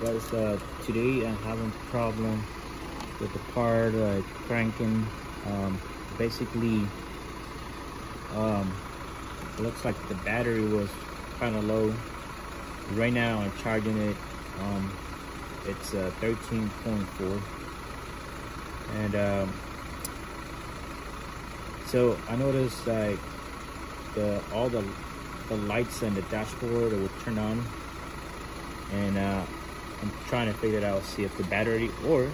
Guys, uh, today I'm having problem with the part cranking. Um, basically, um, looks like the battery was kind of low. Right now I'm charging it. Um, it's uh, 13.4 and um, so I noticed like the all the the lights and the dashboard will turn on and uh, I'm trying to figure it out see if the battery or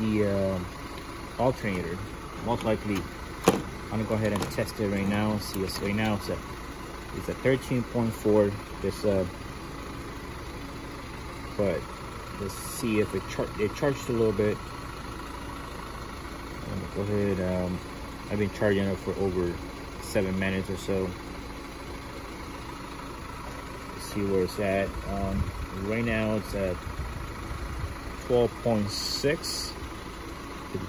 the uh, alternator most likely I'm gonna go ahead and test it right now see it's right now it's a it's a 13.4 this uh but let's see if it, char it charged a little bit. Go ahead um, I've been charging it for over seven minutes or so see where it's at. Um, right now it's at 12.6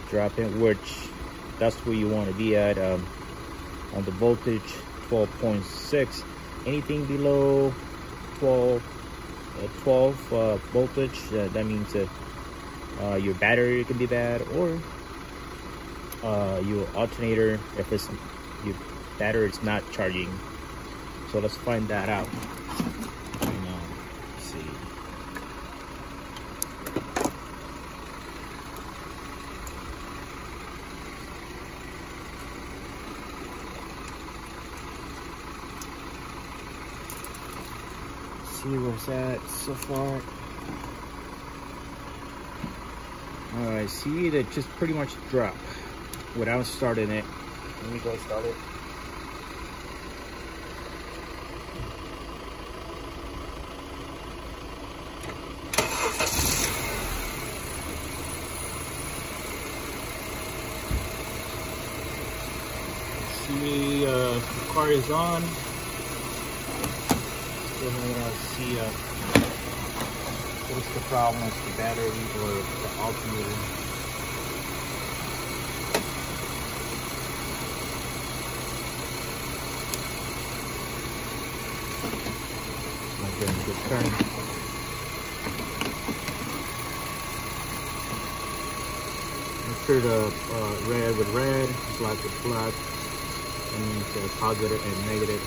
drop in which that's where you want to be at um, on the voltage 12.6 anything below 12 uh, 12 uh, voltage uh, that means that uh, your battery can be bad or uh, your alternator if it's your battery is not charging so let's find that out. See. See where's that so far. All right see that just pretty much dropped without starting it. Let me go start it see uh, the car is on. So now see uh, what's the problem with the battery or the alternator. Not getting a good turn? Make the uh, red with red, black with black, means positive and negative.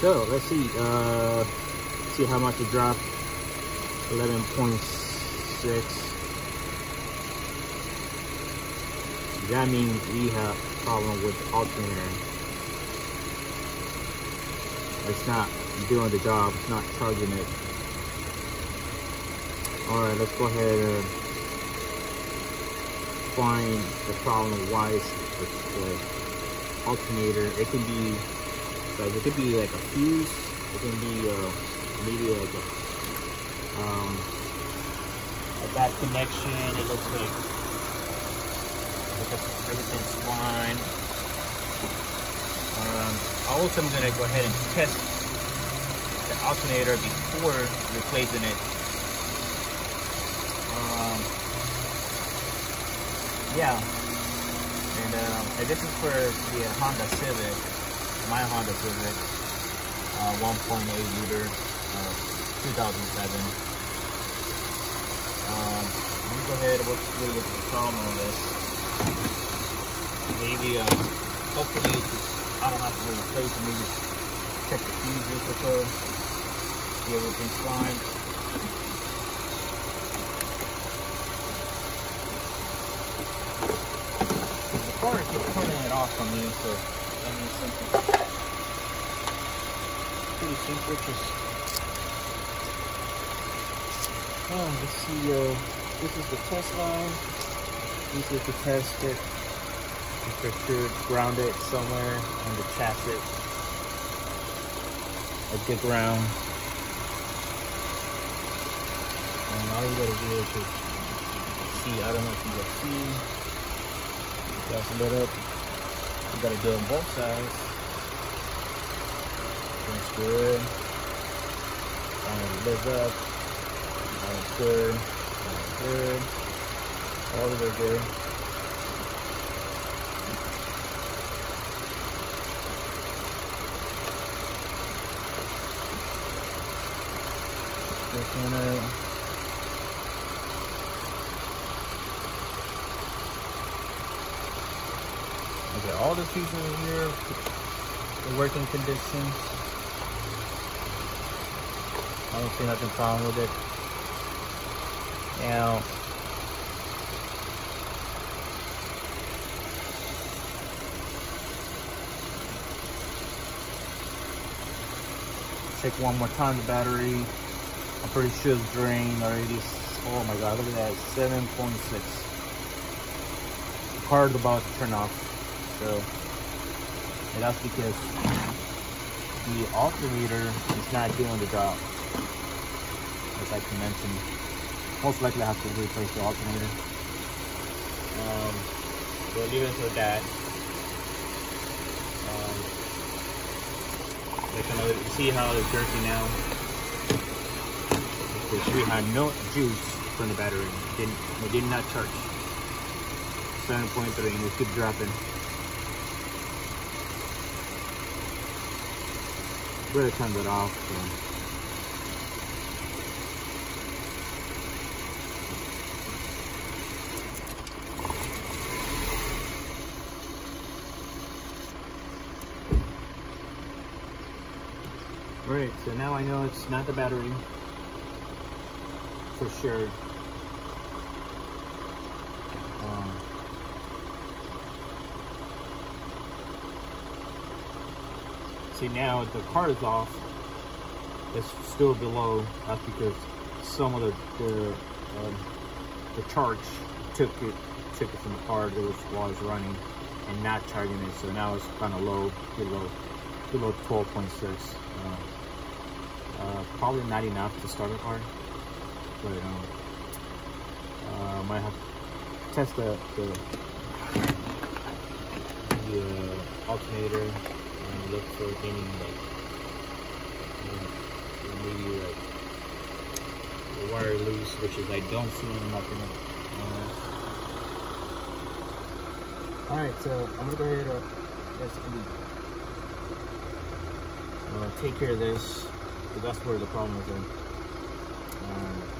So let's see, uh, see how much it dropped. 11.6. That means we have problem with the alternator. It's not doing the job, it's not charging it. Alright, let's go ahead and find the problem why it's, the alternator. It can be like it could be like a fuse, it can be uh, maybe like a um, a bad connection. It looks like, looks like everything's fine. Um, also, I'm gonna go ahead and test the alternator before replacing it. Um, yeah, and, um, and this is for the Honda Civic, my Honda Civic, uh, 1.8 liter. Uh, 2007. Um, let me go ahead and look through the problem on this. Maybe, uh, hopefully, I don't have to replace it. Maybe check the fuses or so. See everything's fine. The turning it off on me, so that means something pretty simple. Just Oh, let's see, this is the test line. This is to test it. For sure, ground it somewhere on the chassis. A good ground. And all you gotta do is just see, I don't know if you can see. That's lit up. You gotta do it on both sides. That's good. And live up um, good. Um, good. All the way good. this one out. Okay, all the pieces in here, the working conditions. I don't see nothing wrong with it. Now, check one more time the battery. I'm pretty sure it's drained already. Oh my god, look at that, 7.6. The car's about to turn off. So, and that's because the alternator is not doing the job. As I can mention, most likely I have to replace the alternator. Um, we'll leave it for that. Like another, see how it's dirty now? Because we had no juice from the battery. It didn't, it did not charge. 7.3 and it keep dropping. Better turn that off. So. Alright, so now I know it's not the battery. For sure. Um, see now the car is off. It's still below. That's because some of the the, um, the charge took it took it from the car that was while it's running and not charging it. So now it's kind of low, below below 12.6. Uh, uh, probably not enough to start a car, but um, uh, might have to test the the, the uh, alternator look for any like maybe like the wire loose, which is I don't see nothing. Uh, all right, so I'm gonna go ahead and uh, take care of this. So that's where the problem is in. Um.